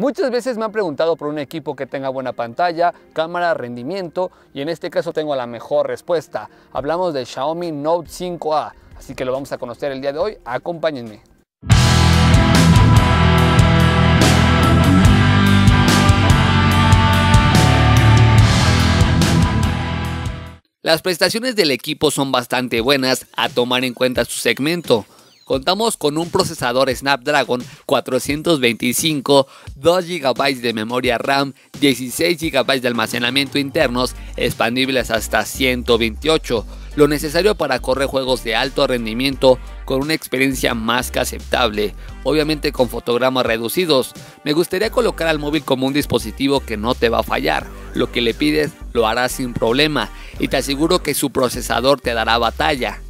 Muchas veces me han preguntado por un equipo que tenga buena pantalla, cámara, rendimiento y en este caso tengo la mejor respuesta. Hablamos de Xiaomi Note 5A, así que lo vamos a conocer el día de hoy. Acompáñenme. Las prestaciones del equipo son bastante buenas a tomar en cuenta su segmento. Contamos con un procesador Snapdragon 425, 2 GB de memoria RAM, 16 GB de almacenamiento internos, expandibles hasta 128, lo necesario para correr juegos de alto rendimiento con una experiencia más que aceptable, obviamente con fotogramas reducidos. Me gustaría colocar al móvil como un dispositivo que no te va a fallar, lo que le pides lo hará sin problema y te aseguro que su procesador te dará batalla.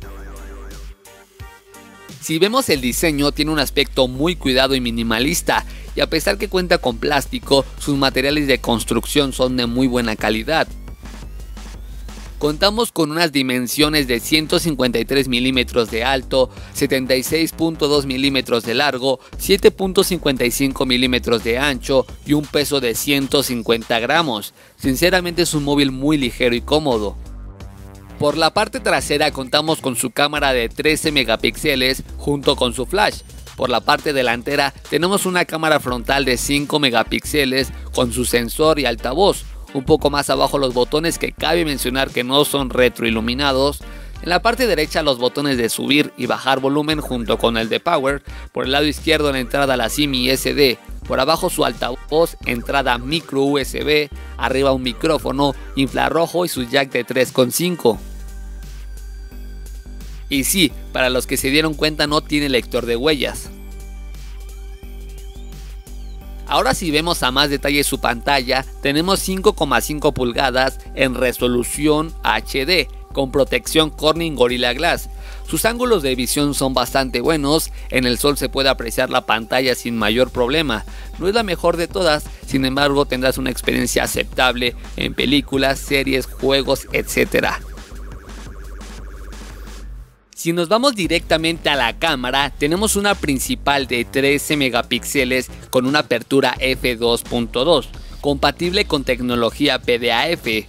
Si vemos el diseño tiene un aspecto muy cuidado y minimalista y a pesar que cuenta con plástico, sus materiales de construcción son de muy buena calidad. Contamos con unas dimensiones de 153 milímetros de alto, 76.2 milímetros de largo, 7.55 milímetros de ancho y un peso de 150 gramos. Sinceramente es un móvil muy ligero y cómodo. Por la parte trasera contamos con su cámara de 13 megapíxeles junto con su flash. Por la parte delantera tenemos una cámara frontal de 5 megapíxeles con su sensor y altavoz. Un poco más abajo los botones que cabe mencionar que no son retroiluminados. En la parte derecha los botones de subir y bajar volumen junto con el de power. Por el lado izquierdo la entrada a la SIM y SD. Por abajo su altavoz, entrada micro USB, arriba un micrófono, infrarrojo y su jack de 3.5. Y sí, para los que se dieron cuenta no tiene lector de huellas. Ahora si vemos a más detalle su pantalla, tenemos 5,5 pulgadas en resolución HD con protección Corning Gorilla Glass. Sus ángulos de visión son bastante buenos, en el sol se puede apreciar la pantalla sin mayor problema. No es la mejor de todas, sin embargo tendrás una experiencia aceptable en películas, series, juegos, etc. Si nos vamos directamente a la cámara, tenemos una principal de 13 megapíxeles con una apertura f2.2, compatible con tecnología PDAF.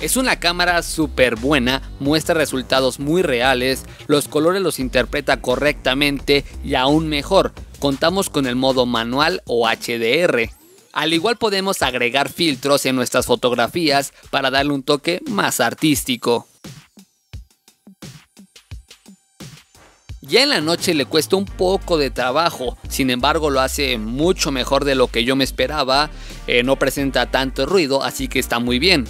Es una cámara súper buena, muestra resultados muy reales, los colores los interpreta correctamente y aún mejor, contamos con el modo manual o HDR. Al igual podemos agregar filtros en nuestras fotografías para darle un toque más artístico. Ya en la noche le cuesta un poco de trabajo, sin embargo lo hace mucho mejor de lo que yo me esperaba, eh, no presenta tanto ruido, así que está muy bien.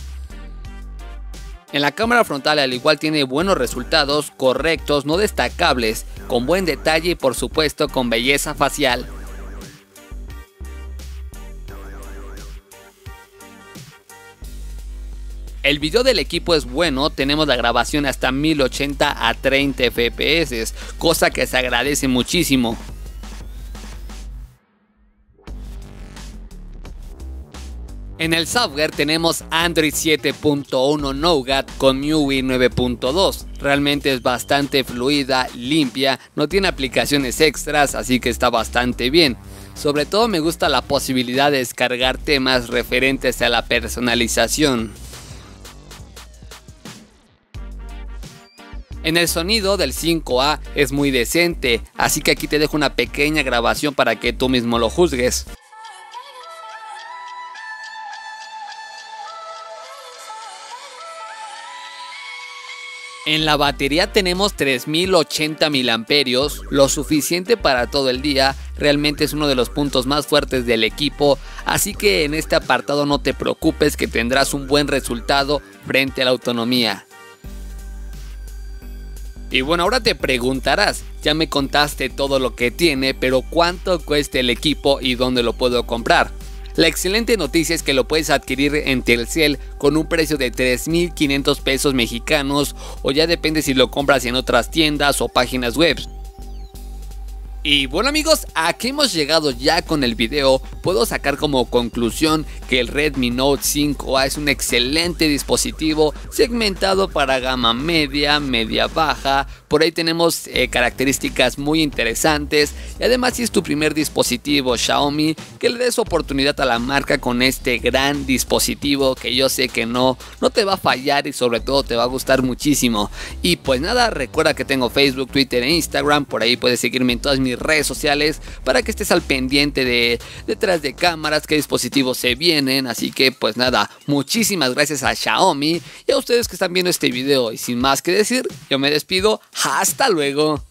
En la cámara frontal al igual tiene buenos resultados, correctos, no destacables, con buen detalle y por supuesto con belleza facial. El video del equipo es bueno, tenemos la grabación hasta 1080 a 30 fps, cosa que se agradece muchísimo. En el software tenemos Android 7.1 Nougat con MIUI 9.2. Realmente es bastante fluida, limpia, no tiene aplicaciones extras, así que está bastante bien. Sobre todo me gusta la posibilidad de descargar temas referentes a la personalización. En el sonido del 5A es muy decente, así que aquí te dejo una pequeña grabación para que tú mismo lo juzgues. En la batería tenemos 3080 mAh, lo suficiente para todo el día, realmente es uno de los puntos más fuertes del equipo, así que en este apartado no te preocupes que tendrás un buen resultado frente a la autonomía. Y bueno, ahora te preguntarás, ya me contaste todo lo que tiene, pero ¿cuánto cuesta el equipo y dónde lo puedo comprar? La excelente noticia es que lo puedes adquirir en Telcel con un precio de 3.500 pesos mexicanos o ya depende si lo compras en otras tiendas o páginas web. Y bueno amigos, aquí hemos llegado ya con el video, puedo sacar como conclusión que el Redmi Note 5A es un excelente dispositivo segmentado para gama media, media baja, por ahí tenemos eh, características muy interesantes. Y además si es tu primer dispositivo Xiaomi, que le des oportunidad a la marca con este gran dispositivo que yo sé que no, no te va a fallar y sobre todo te va a gustar muchísimo. Y pues nada, recuerda que tengo Facebook, Twitter e Instagram, por ahí puedes seguirme en todas redes sociales para que estés al pendiente de detrás de cámaras, qué dispositivos se vienen. Así que pues nada, muchísimas gracias a Xiaomi y a ustedes que están viendo este video. Y sin más que decir, yo me despido. Hasta luego.